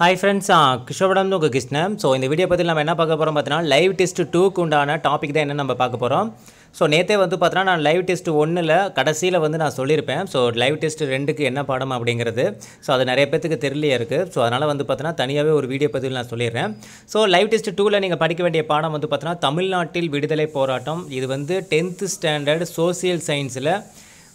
Hi friends கிஷோபடம் உங்கள் Krishnan. So இந்த video பற்றி நம்ம என்ன பார்க்க போகிறோம் பார்த்தீங்கன்னா லைவ் டெஸ்ட் டூக்கு உண்டான டாபிக் தான் என்ன நம்ம பார்க்க போகிறோம் ஸோ நேற்றே வந்து பார்த்தோன்னா நான் லைவ் டெஸ்ட் ஒன்றில் கடைசியில் வந்து நான் சொல்லியிருப்பேன். ஸோ லைவ் டெஸ்ட் ரெண்டுக்கு என்ன பாடம் அப்படிங்கிறது. ஸோ அது நிறைய பேத்துக்கு தெரியலையே இருக்குது ஸோ அதனால் வந்து பார்த்தோன்னா தனியாகவே ஒரு வீடியோ பதிவில் நான் சொல்லிடுறேன். ஸோ லைவ் டெஸ்ட் டூவில் நீங்கள் படிக்க வேண்டிய பாடம் வந்து பார்த்தோன்னா தமிழ்நாட்டில் விடுதலை போராட்டம். இது வந்து டென்த்து ஸ்டாண்டர்ட் சோசியல் சயின்ஸில்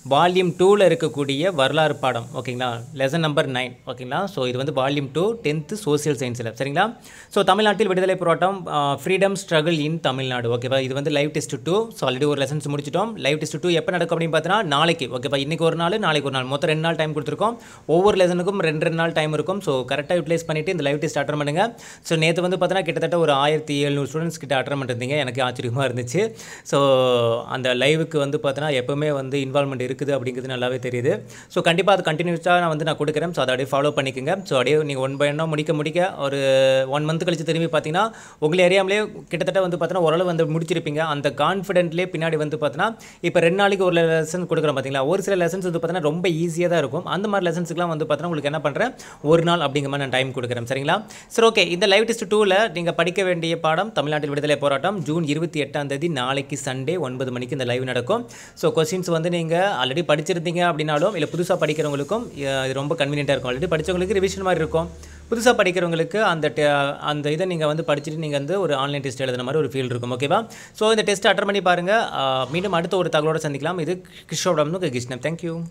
வால்யூம் டூவில் இருக்கக்கூடிய வரலாறு பாடம் ஓகேங்களா லெசன் நம்பர் நைன் ஓகேங்களா ஸோ இது வந்து வால்யூம் டூ டென்த்து சோசியல் சயின்ஸில் சரிங்களா? ஸோ தமிழ்நாட்டில் விடுதலை போராட்டம் ஃப்ரீடம் ஸ்ட்ரகிள் இன் தமிழ்நாடு ஓகேவா இது வந்து live test two so already ஒரு லெசன்ஸ் முடிச்சிட்டோம். லைவ் டெஸ்ட் டூ எப்போ நடக்கும் அப்படின்னு பார்த்தீங்கன்னா நாளைக்கு ஓகேப்பா இன்றைக்கி ஒரு நாள் நாளைக்கு ஒரு நாள். மொத்தம் ரெண்டு நாள் டைம் கொடுத்துருக்கோம். ஒவ்வொரு லெசனுக்கும் ரெண்டு ரெண்டு நாள் டைம் இருக்கும். ஸோ கரெக்டாக யூட்டிலைஸ் பண்ணிவிட்டு இந்த லைவ் டெஸ்ட் அட்டன் பண்ணுங்கள் ஸோ நேற்று வந்து பார்த்தீங்கன்னா கிட்டத்தட்ட ஒரு ஆயிரத்தி எழுநூறு ஸ்டூடெண்ட்ஸ் கிட்ட அட்டன் பண்ணிருந்தீங்க எனக்கு ஆச்சரியமாக இருந்துச்சு. ஸோ அந்த லைவுக்கு வந்து பார்த்தீங்கன்னா எப்போவுமே வந்து இன்வால்மெண்ட் இருக்குது அப்படிங்கிறது நல்லாவே தெரியுது. ஸோ கண்டிப்பாக அது கண்டினியூஸாக நான் வந்து நான் கொடுக்குறேன். ஸோ அதை அப்படியே ஃபாலோ பண்ணிக்கோங்க. ஸோ அப்படியே நீங்கள் ஒன் பை ஒன்னாக முடிக்க முடிக்க ஒரு ஒன் மந்த் கழிச்சு திரும்பி பார்த்தீங்கன்னா உங்களை அறியாமலே கிட்டத்தட்ட வந்து பார்த்தீங்கன்னா ஓரளவு வந்து முடிச்சிருப்பீங்க. அந்த கான்ஃபிடென்ட்லேயே பின்னாடி வந்து பார்த்தீங்கன்னா இப்போ ரெண்டு நாளைக்கு ஒரு லெசன் கொடுக்குறோம் பார்த்தீங்களா? ஒரு சில லெசன்ஸ் வந்து பார்த்தீங்கன்னா ரொம்ப ஈஸியாக தான் இருக்கும். அந்த மாதிரி லெசன்ஸுக்குலாம் வந்து பார்த்தீங்கன்னா உங்களுக்கு என்ன பண்ணுறேன் ஒரு நாள் அப்படிங்கிற மாதிரி நான் டைம் கொடுக்குறேன். சரிங்களா? சரி ஓகே இந்த லைவ் டெஸ்ட் டூவில் நீங்கள் படிக்க வேண்டிய பாடம் தமிழ்நாட்டில் விடுதலை போராட்டம் ஜூன் இருபத்தி எட்டாம் தேதி நாளைக்கு சண்டே ஒன்பது மணிக்கு இந்த லைவ் நடக்கும். ஸோ கொஸ்டின்ஸ் வந்து நீங்கள் ஆல்ரெடி படிச்சிருந்தீங்க அப்படின்னாலும் இல்லை புதுசாக படிக்கிறவங்களுக்கும் இது ரொம்ப கன்வீனியண்ட்டாக இருக்கும். ஆல்ரெடி படித்தவங்களுக்கு ரிவிஷன் மாதிரி இருக்கும். புதுசாக படிக்கிறவங்களுக்கு அந்த டெ- அந்த இதை நீங்கள் வந்து படிச்சுட்டு நீங்கள் வந்து ஒரு ஆன்லைன் டெஸ்ட் எழுதுன மாதிரி ஒரு ஃபீல் இருக்கும். ஓகேவா ஸோ இந்த டெஸ்ட் அட்டன் பண்ணி பாருங்கள் மீண்டும் அடுத்த ஒரு தகவலோடு சந்திக்கலாம். இது கிஷோடம்னு கிருஷ்ணன் தேங்க்யூ